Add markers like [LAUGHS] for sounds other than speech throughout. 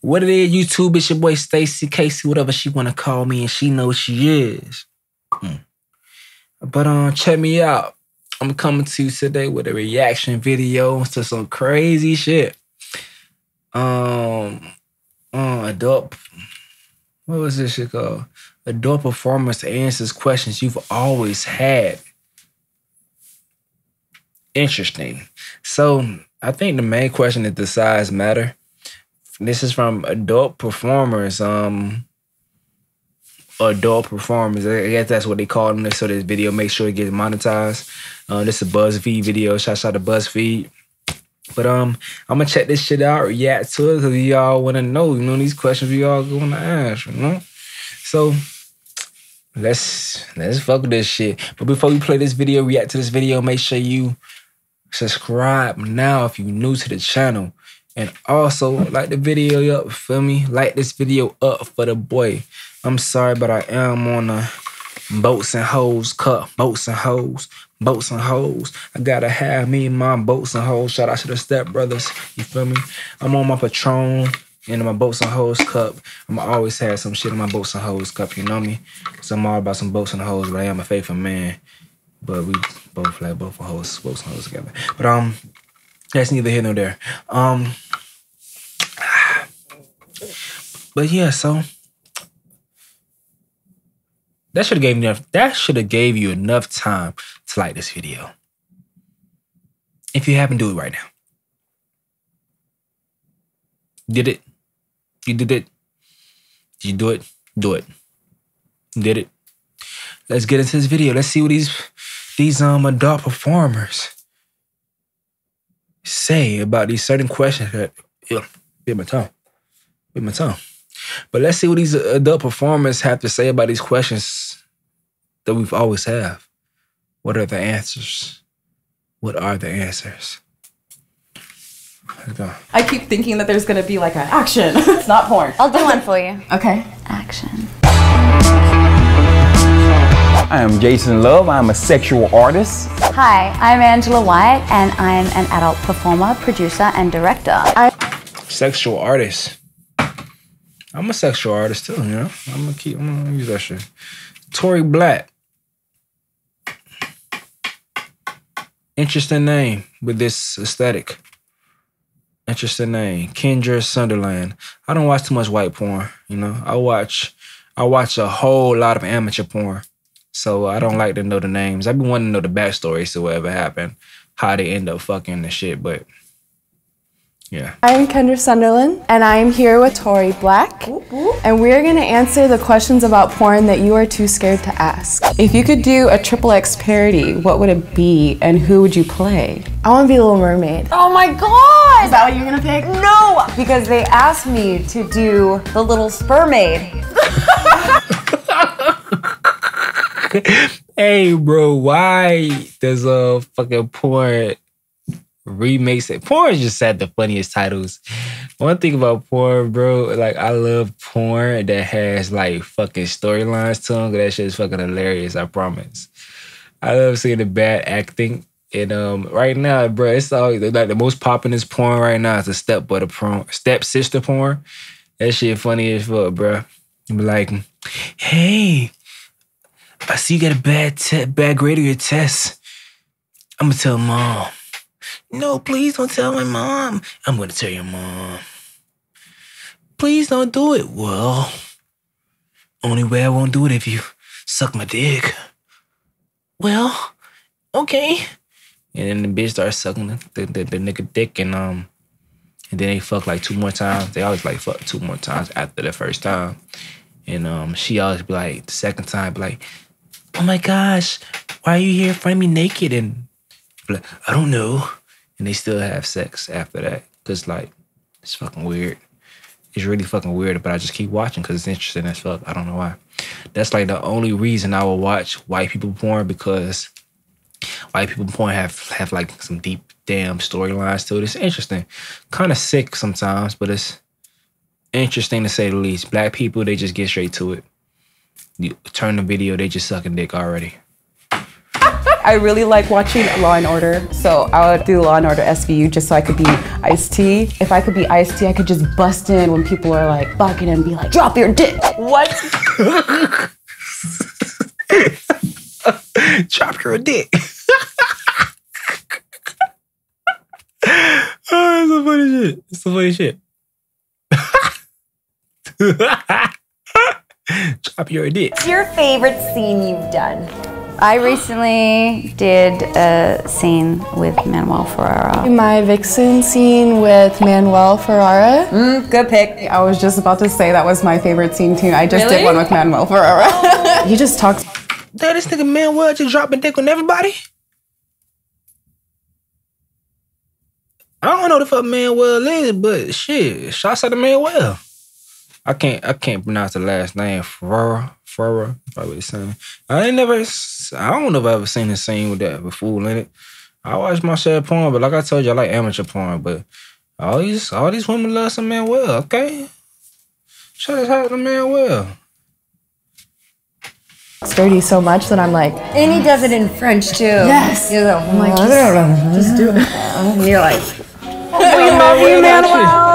What it is, YouTube, it's your boy Stacie Casey, whatever she wanna call me, and she knows she is. Mm. But um, check me out. I'm coming to you today with a reaction video to some crazy shit. Um, uh, adult. What was this shit called? Adult performance answers questions you've always had. Interesting. So I think the main question is the size matter? This is from adult performers. Um, adult performers. I guess that's what they call them. So this video, make sure it gets monetized. Uh, this is a BuzzFeed video. Shout out to BuzzFeed. But um, I'm gonna check this shit out, react to it, because y'all wanna know, you know, these questions we all gonna ask, you know? So let's let's fuck with this shit. But before we play this video, react to this video, make sure you subscribe now if you're new to the channel. And also like the video up, feel me? Like this video up for the boy. I'm sorry, but I am on a boats and hoes cut. Boats and hoes. Boats and hoes. I gotta have me my boats and hoes. Shout out to the step brothers. You feel me? I'm on my Patron in my boats and hoes cup. I'm always have some shit in my boats and hoes cup, you know me? So I'm all about some boats and hoes, but I am a faithful man. But we both like both hoes, boats and hoes together. But um that's neither here nor there. Um but yeah, so that should have gave enough. That should have gave you enough time to like this video. If you haven't, do it right now. Did it? You did it? Did you do it? Do it. Did it? Let's get into this video. Let's see what these these um adult performers say about these certain questions that yeah, bit my tongue. Bit my tongue. But let's see what these adult performers have to say about these questions that we've always have. What are the answers? What are the answers? I keep thinking that there's gonna be like an action. [LAUGHS] it's not porn. I'll do one for you. Okay. Action. I am Jason Luv. I'm a sexual artist. Hi, I'm Angela White, and I'm an adult performer, producer, and director. I sexual artist. I'm a sexual artist too, you know. I'm gonna keep. I'm gonna use that shit. Tori Black. Interesting name with this aesthetic. Interesting name, Kendra Sunderland. I don't watch too much white porn. You know, I watch. I watch a whole lot of amateur porn, so I don't like to know the names. I've been wanting to know the backstories to whatever happened, how they end up fucking and shit, but yeah. I'm Kendra Sunderland, and I'm here with Tori Black, and we're gonna answer the questions about porn that you are too scared to ask. If you could do a triple X parody, what would it be, and who would you play? I want to be Little Mermaid. Oh my god! Is that what you're gonna pick? No, because they asked me to do the Little Spermaid. [LAUGHS] [LAUGHS] hey, bro, why does a fucking porn remakes it. Porn just had the funniest titles. One thing about porn, bro, like I love porn that has like fucking storylines to them. That shit is fucking hilarious. I promise. I love seeing the bad acting. And um, right now, bro, it's all like the most popping porn right now is a step brother porn, step sister porn. That shit funny as fuck, bro. Be like, hey, I see you got a bad te- bad grade on your test. I'm gonna tell mom. No, please don't tell my mom. I'm to tell your mom. Please don't do it. Well, only way I won't do it if you suck my dick. Well, okay. And then the bitch starts sucking the, the, the, the nigga dick and um and then they fuck like two more times. They always like fuck two more times after the first time. And um she always be like the second time be like, Oh my gosh, why are you here finding me naked? And like, I don't know and they still have sex after that. Cause like it's fucking weird. It's really fucking weird, but I just keep watching because it's interesting as fuck. I don't know why. That's like the only reason I will watch white people porn because white people porn have have like some deep damn storylines to it. It's interesting, kind of sick sometimes, but it's interesting to say the least. Black people they just get straight to it. You turn the video, they just sucking dick already. I really like watching Law and Order, so I would do Law and Order SVU just so I could be Ice T. If I could be Ice T, I could just bust in when people are like fucking and be like, "Drop your dick." What? [LAUGHS] Drop your dick. oh, [LAUGHS] it's some funny shit. It's some funny shit. [LAUGHS] Drop your dick. What's your favorite scene you've done? I recently did a scene with Manuel Ferrara. My Vixen scene with Manuel Ferrara. Mm, good pick. I was just about to say that was my favorite scene too. I just Really? did one with Manuel Ferrara. [LAUGHS] he just talks. Damn, this nigga Manuel just dropping dick on everybody. I don't know the fuck Manuel is, but shit, shots out to Manuel. I can't, I can't pronounce the last name. Ferrara, Ferrara, probably the same. I ain't never, s- I don't know if I ever seen a scene with that before in it. I watch my share of porn, but like I told you, I like amateur porn. But all these, all these women love some Manuel. Okay, shout out to Manuel. Sturdy so much that I'm like, And he does it in French too. Yes. You're like, I'm like, just, just do it. [LAUGHS] and you're like, [LAUGHS] We love you, Manuel.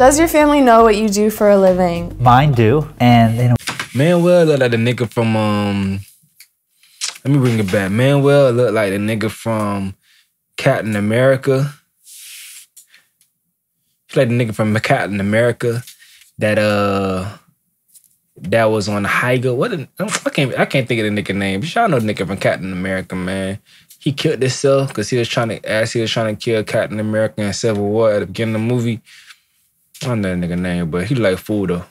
Does your family know what you do for a living? Mine do, and they don't. Manuel look like the nigga from um. Let me bring it back. Manuel look like the nigga from Captain America. He's like the nigga from Captain America that uh that was on Hydra. What the- I can't I can't think of the nigga name. But y'all know the nigga from Captain America, man. He killed himself because he was trying to as he was trying to kill Captain America in Civil War at the beginning of the movie. I don't know the nigga name, but he like fool though.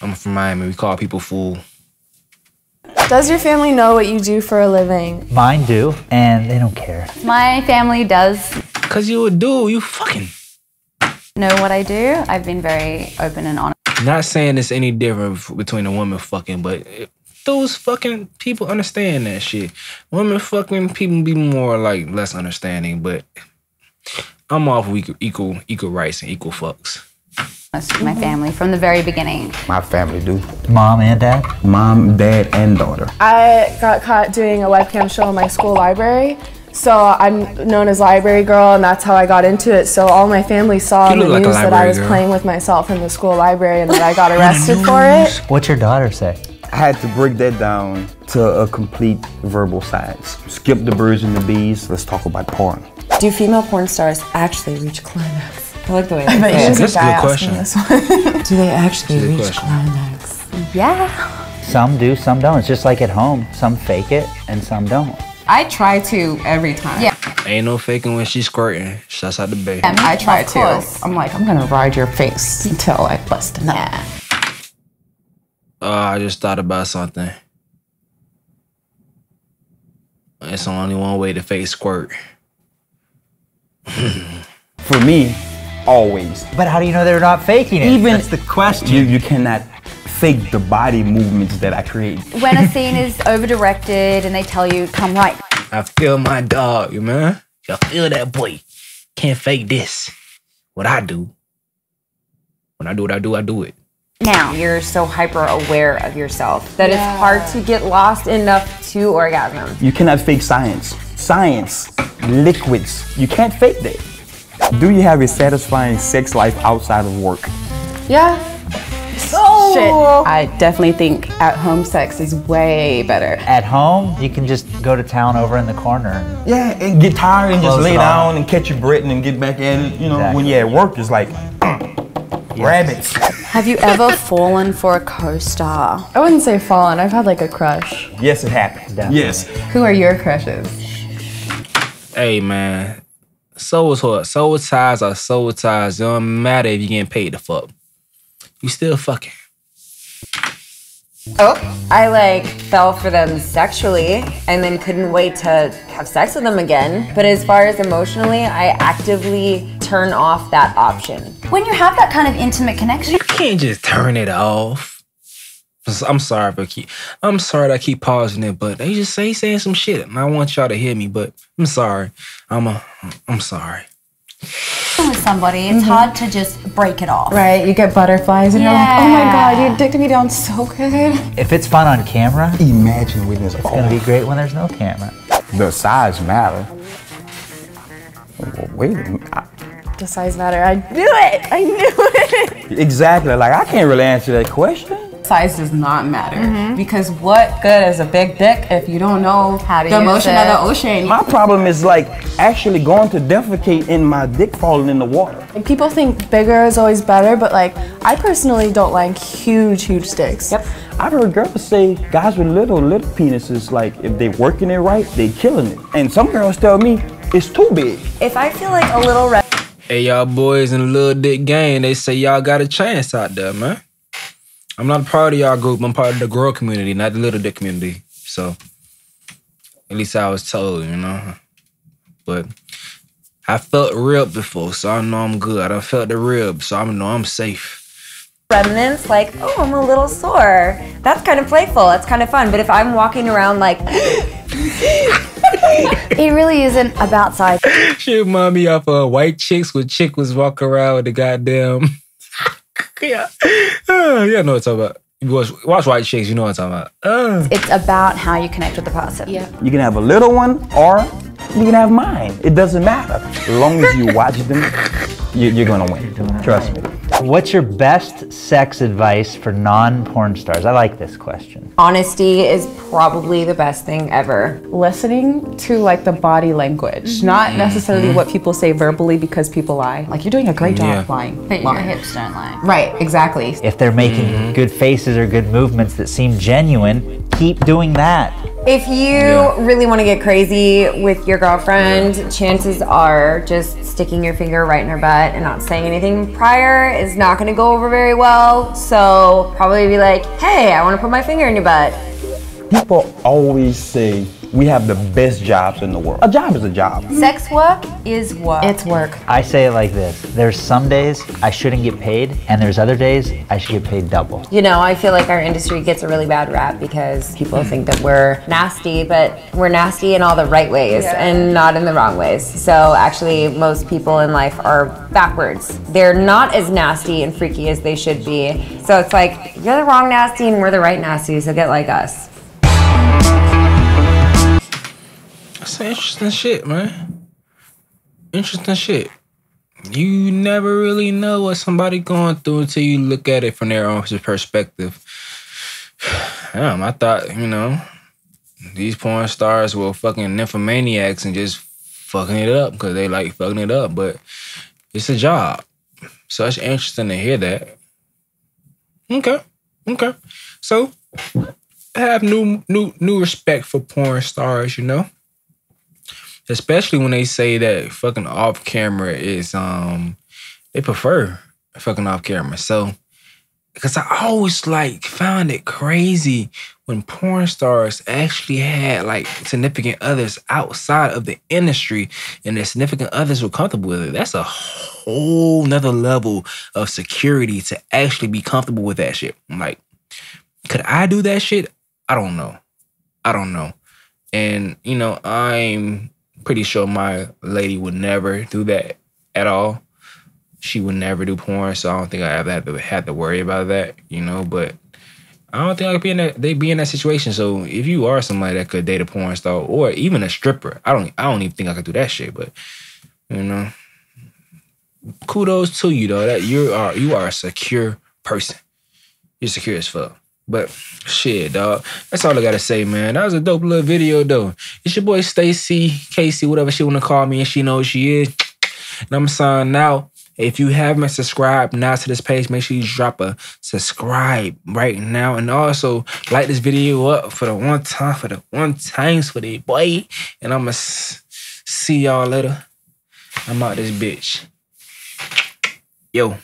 I'm from Miami. We call people fool. Does your family know what you do for a living? Mine do, and they don't care. My family does Cause you a dude. You fucking. know what I do. I've been very open and honest. Not saying it's any different between a woman fucking, but it- those fucking people understand that shit. Women fucking people be more like less understanding, but I'm all for equal equal, equal rights and equal fucks. with my family from the very beginning. My family do. Mom and dad. Mom, dad, and daughter. I got caught doing a webcam show in my school library. So I'm known as Library Girl, and that's how I got into it. So all my family saw in the like news that I was girl. playing with myself in the school library and that I got [LAUGHS] arrested for it. What's your daughter say? I had to break that down to a complete verbal science. Skip the birds and the bees. Let's talk about porn. Do female porn stars actually reach climax? I like the way I bet they you say was a That's a guy good asking question. this one. Do they actually reach question. climax? Yeah. Some do, some don't. It's just like at home. Some fake it, and some don't. I try to every time. Yeah. Ain't no faking when she's squirting. Shouts out to Bay. I try Of to. I'm like, I'm gonna ride your face until I bust a nut. Yeah. Uh, I just thought about something. It's only one way to fake squirt. For me, always. But how do you know they're not faking it? Even- That's the question. You, you cannot fake the body movements that I create. When a [LAUGHS] scene is over directed and they tell you, come right. I feel my dog, you man. I feel that boy. Can't fake this. What I do. When I do what I do, I do it. Now. You're so hyper aware of yourself that it's hard to get lost enough to orgasm. You cannot fake science. Science, liquids, you can't fake that. Do you have a satisfying sex life outside of work? Yeah. Shit. I definitely think at home sex is way better. At home, you can just go to town over in the corner. Yeah, and get tired and just lay down off. and catch your breath and then get back at it. You know, when you're at work, it's like rabbits. Have you ever [LAUGHS] fallen for a co-star? I wouldn't say fallen. I've had like a crush. Yes, it happened. Definitely. Yes. Who are your crushes? Hey man, soul what? Soul ties are soul ties. It don't matter if you getting paid to fuck. You still fucking. Oh, I like fell for them sexually and then couldn't wait to have sex with them again. But as far as emotionally, I actively turn off that option. When you have that kind of intimate connection, You can't just turn it off. I'm sorry for keep. I'm sorry that I keep pausing it, but they just say saying some shit, and I want y'all to hear me. But I'm sorry. I'm a. I'm sorry. with somebody, it's mm-hmm. hard to just break it off. Right, you get butterflies and you're like, oh my god, you dicked me down so good. If it's fun on camera, it's Imagine when it's all gonna be great when there's no camera. the size matter. Well, Wait a minute. I- The size matter. I knew it. I knew it. Exactly. Like I can't really answer that question. Size does not matter mm-hmm. because what good is a big dick if you don't know How to the use motion it. of the ocean? My problem is like actually going to defecate and my dick falling in the water. And people think bigger is always better, but like I personally don't like huge, huge dicks. Yep. I've heard girls say guys with little little penises, like if they working it right, they killing it. And some girls tell me it's too big. If I feel like a little red Hey, y'all boys in the little dick gang, they say y'all got a chance out there, man. I'm not a part of y'all group. I'm part of the girl community, not the little dick community. So, at least I was told, you know. But I felt rib before, so I know I'm good. I done felt the rib, so I know I'm safe. remnants, like, oh, I'm a little sore. That's kind of playful. That's kind of fun. But if I'm walking around like, [LAUGHS] It really isn't about size. [LAUGHS] Shit remind me of uh, white chicks with chick was walking around with the goddamn. Yeah. Uh, yeah, I know what I'm talking about. Watch, watch white chicks, you know what I'm talking about. Uh. It's about how you connect with the person. Yeah. You can have a little one or you can have mine. It doesn't matter. As long as you watch them, you, you're gonna win. Trust me. What's your best sex advice for non-porn stars? I like this question. honesty is probably the best thing ever. Listening to like the body language, mm-hmm. not mm-hmm. necessarily what people say verbally because people lie. Like you're doing a great job Yeah. lying. But your hips don't lie. Right, exactly. If they're making mm-hmm. good faces or good movements that seem genuine, keep doing that. If you really want to get crazy with your girlfriend, chances are just sticking your finger right in her butt and not saying anything prior is not going to go over very well. So probably be like, hey, I want to put my finger in your butt. People always say we have the best jobs in the world. A job is a job. Sex work is work. It's work. I say it like this. There's some days I shouldn't get paid, and there's other days I should get paid double. You know, I feel like our industry gets a really bad rap because people think that we're nasty, but we're nasty in all the right ways and not in the wrong ways. So actually, most people in life are backwards. They're not as nasty and freaky as they should be. So it's like, you're the wrong nasty and we're the right nasty, so get like us. That's interesting shit, man. Interesting shit. You never really know what somebody going through until you look at it from their own perspective. [SIGHS] Damn, I thought, you know, these porn stars were fucking nymphomaniacs and just fucking it up because they like fucking it up, but it's a job. So it's interesting to hear that. Okay. Okay. So I have new new new respect for porn stars, you know? Especially when they say that fucking off camera is um they prefer fucking off camera. So because I always like found it crazy when porn stars actually had like significant others outside of the industry and their significant others were comfortable with it. That's a whole nother level of security to actually be comfortable with that shit. I'm like, could I do that shit? I don't know. I don't know. And you know, I'm pretty sure my lady would never do that at all. She would never do porn, so I don't think I ever have to have to worry about that, you know. But I don't think I could be in that. They be in that situation. So if you are somebody that could date a porn star or even a stripper, I don't. I don't even think I could do that shit. But you know, kudos to you though. That you are you are a secure person. You're secure as fuck. But shit, dog. That's all I gotta say, man. That was a dope little video, though. It's your boy Stacie, Casey, whatever she wanna call me, and she knows she is. And I'm signing out. If you haven't subscribed now to this page, make sure you drop a subscribe right now. And also like this video up for the one time, for the one times for the boy. And I'ma see y'all later. I'm out this bitch. Yo.